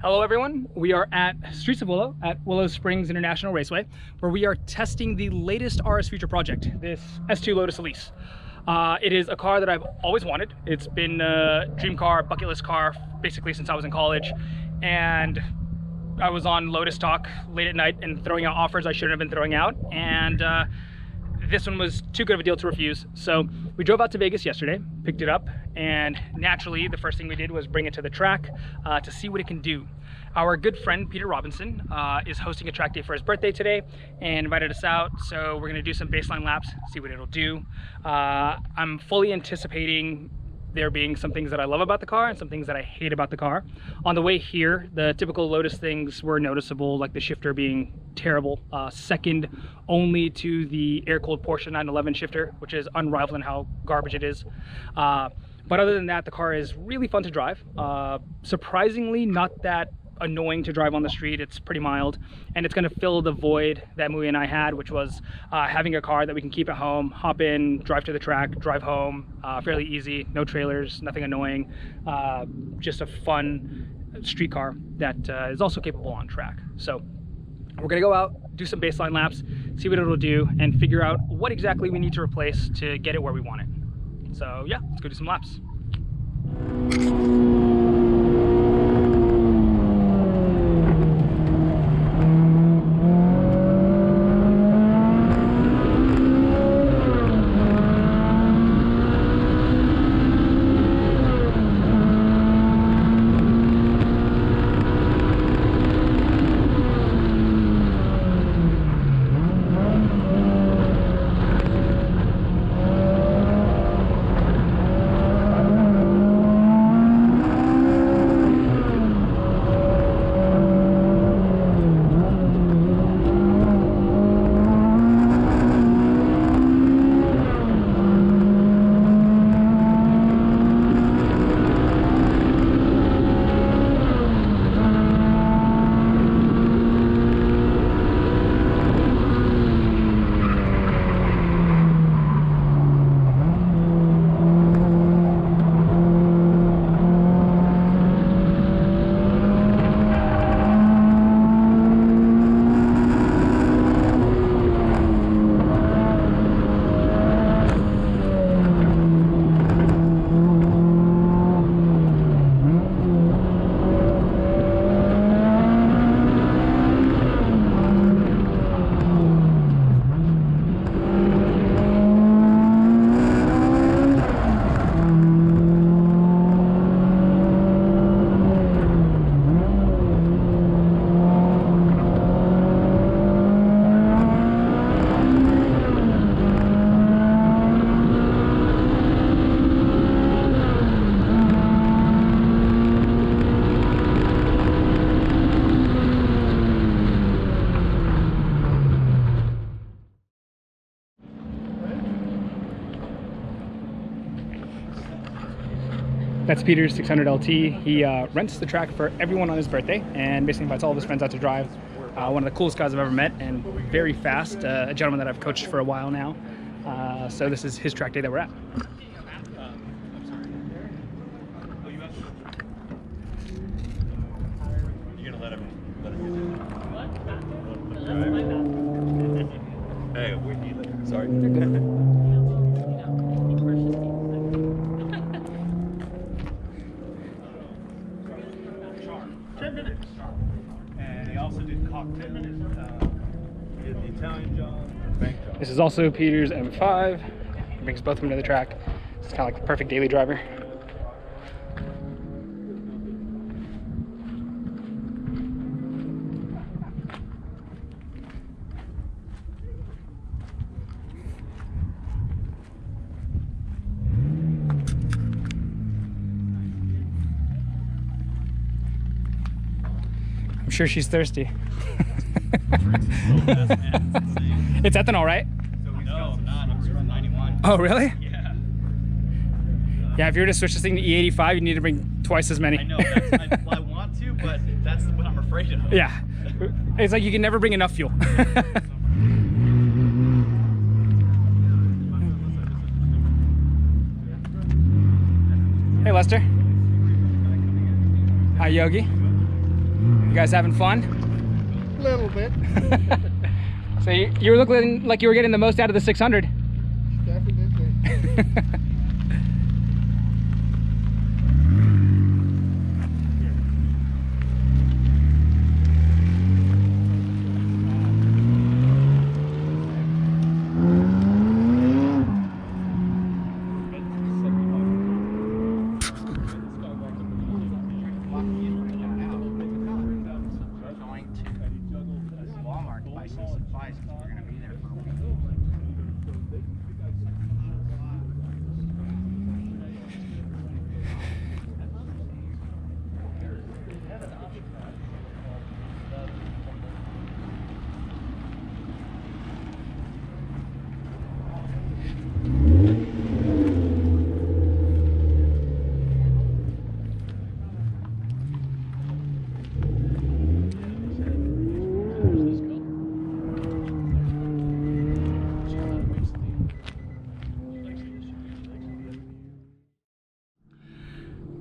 Hello everyone, we are at Streets of Willow at Willow Springs International Raceway where we are testing the latest RS Future project, this S2 Lotus Elise. Uh, it is a car that I've always wanted. It's been a dream car, bucket list car, basically since I was in college. And I was on Lotus Talk late at night and throwing out offers I shouldn't have been throwing out. And uh, this one was too good of a deal to refuse. So we drove out to Vegas yesterday, picked it up, and naturally the first thing we did was bring it to the track uh, to see what it can do. Our good friend Peter Robinson uh, is hosting a track day for his birthday today and invited us out. So we're gonna do some baseline laps, see what it'll do. Uh, I'm fully anticipating there being some things that I love about the car and some things that I hate about the car. On the way here, the typical Lotus things were noticeable, like the shifter being terrible, uh, second only to the air-cooled Porsche 911 shifter, which is unrivaled in how garbage it is. Uh, but other than that, the car is really fun to drive. Uh, surprisingly, not that annoying to drive on the street. It's pretty mild and it's going to fill the void that Mui and I had, which was uh, having a car that we can keep at home, hop in, drive to the track, drive home, uh, fairly easy, no trailers, nothing annoying, uh, just a fun street car that uh, is also capable on track. So we're going to go out, do some baseline laps, see what it'll do, and figure out what exactly we need to replace to get it where we want it. So yeah, let's go do some laps. That's Peter's 600 LT. He uh, rents the track for everyone on his birthday and basically invites all of his friends out to drive. Uh, one of the coolest guys I've ever met and very fast. Uh, a gentleman that I've coached for a while now. Uh, so this is his track day that we're at. Hey, we Sorry. This is also Peter's M5. Brings both of them to the track. It's kind of like the perfect daily driver. I'm sure she's thirsty. it's ethanol, right? No, not. I'm around 91. Oh, really? Yeah. Yeah, if you were to switch this thing to E85, you need to bring twice as many. I know. That's, I, well, I want to, but that's what I'm afraid of. yeah. It's like you can never bring enough fuel. hey, Lester. Hi, Yogi. You guys having fun? A little bit. So you, you were looking like you were getting the most out of the 600. Definitely.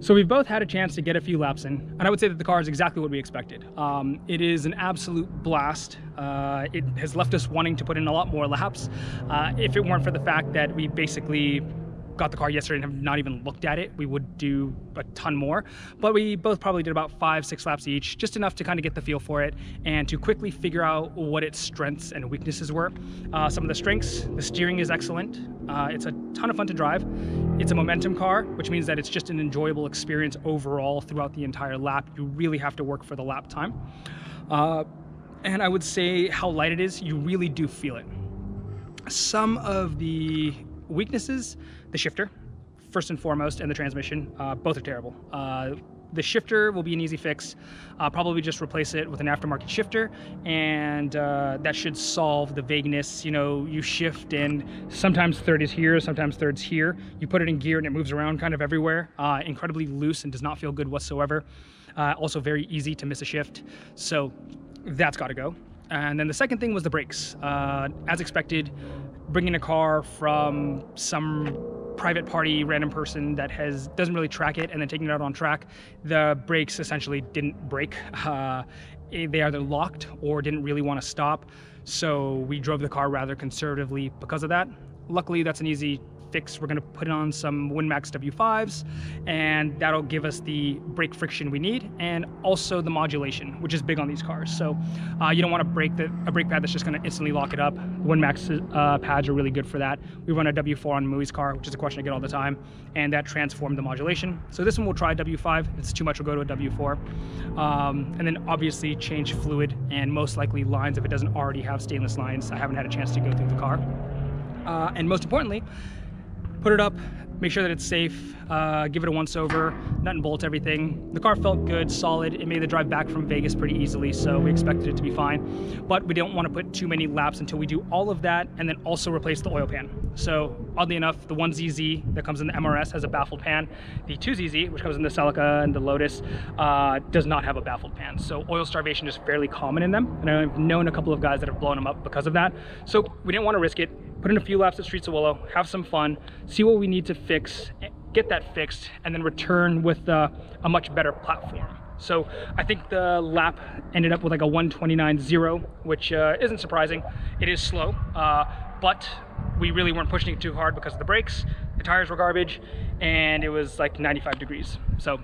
So we've both had a chance to get a few laps in, and I would say that the car is exactly what we expected. Um, it is an absolute blast. Uh, it has left us wanting to put in a lot more laps. Uh, if it weren't for the fact that we basically got the car yesterday and have not even looked at it, we would do a ton more. But we both probably did about five, six laps each, just enough to kind of get the feel for it and to quickly figure out what its strengths and weaknesses were. Uh, some of the strengths, the steering is excellent. Uh, it's a ton of fun to drive. It's a momentum car, which means that it's just an enjoyable experience overall throughout the entire lap. You really have to work for the lap time. Uh, and I would say how light it is, you really do feel it. Some of the weaknesses, the shifter, first and foremost, and the transmission, uh, both are terrible. Uh, the shifter will be an easy fix. Uh, probably just replace it with an aftermarket shifter, and uh, that should solve the vagueness. You know, you shift, and sometimes third is here, sometimes third's here. You put it in gear, and it moves around kind of everywhere. Uh, incredibly loose and does not feel good whatsoever. Uh, also, very easy to miss a shift. So that's got to go. And then the second thing was the brakes. Uh, as expected, bringing a car from some private party random person that has doesn't really track it and then taking it out on track, the brakes essentially didn't brake. Uh, they either locked or didn't really want to stop. So we drove the car rather conservatively because of that. Luckily, that's an easy fix. We're going to put on some WinMax W5s, and that'll give us the brake friction we need, and also the modulation, which is big on these cars. So uh, you don't want to break the, a brake pad that's just going to instantly lock it up. The WinMax uh, pads are really good for that. We run a W4 on Mui's car, which is a question I get all the time, and that transformed the modulation. So this one we'll try W5. If it's too much, we'll go to a W4. Um, and then obviously change fluid and most likely lines if it doesn't already have stainless lines. I haven't had a chance to go through the car. Uh, and most importantly, put it up, make sure that it's safe, uh, give it a once over, nut and bolt everything. The car felt good, solid. It made the drive back from Vegas pretty easily, so we expected it to be fine. But we don't want to put too many laps until we do all of that and then also replace the oil pan. So oddly enough, the 1ZZ that comes in the MRS has a baffled pan. The 2ZZ, which comes in the Celica and the Lotus, uh, does not have a baffled pan. So oil starvation is fairly common in them, and I've known a couple of guys that have blown them up because of that. So we didn't want to risk it put in a few laps at Streets of Willow, have some fun, see what we need to fix, get that fixed, and then return with uh, a much better platform. So I think the lap ended up with like a 129.0, which uh, isn't surprising. It is slow, uh, but we really weren't pushing it too hard because of the brakes. The tires were garbage, and it was like 95 degrees. So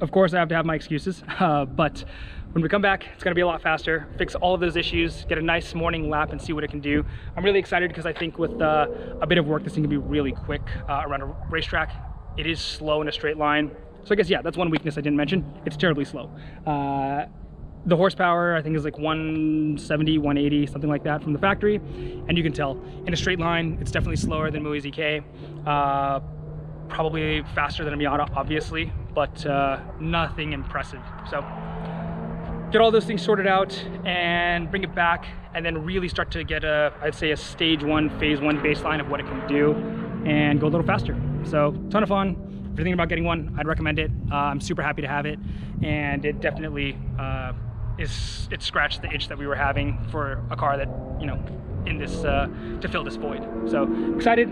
of course I have to have my excuses, uh, but when we come back, it's gonna be a lot faster, fix all of those issues, get a nice morning lap and see what it can do. I'm really excited because I think with uh, a bit of work, this thing can be really quick uh, around a racetrack. It is slow in a straight line. So I guess, yeah, that's one weakness I didn't mention. It's terribly slow. Uh, the horsepower, I think, is like 170, 180, something like that from the factory. And you can tell in a straight line, it's definitely slower than Mui ZK. Uh, probably faster than a Miata, obviously, but uh, nothing impressive. So get all those things sorted out and bring it back and then really start to get a, I'd say a stage one, phase one baseline of what it can do and go a little faster. So ton of fun. If you're thinking about getting one, I'd recommend it. Uh, I'm super happy to have it. And it definitely uh, is, it scratched the itch that we were having for a car that, you know, in this, uh, to fill this void. So excited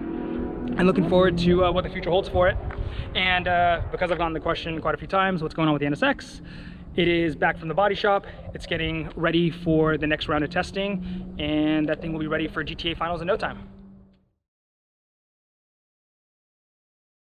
and looking forward to uh, what the future holds for it. And uh, because I've gotten the question quite a few times, what's going on with the NSX? It is back from the body shop. It's getting ready for the next round of testing, and that thing will be ready for GTA finals in no time.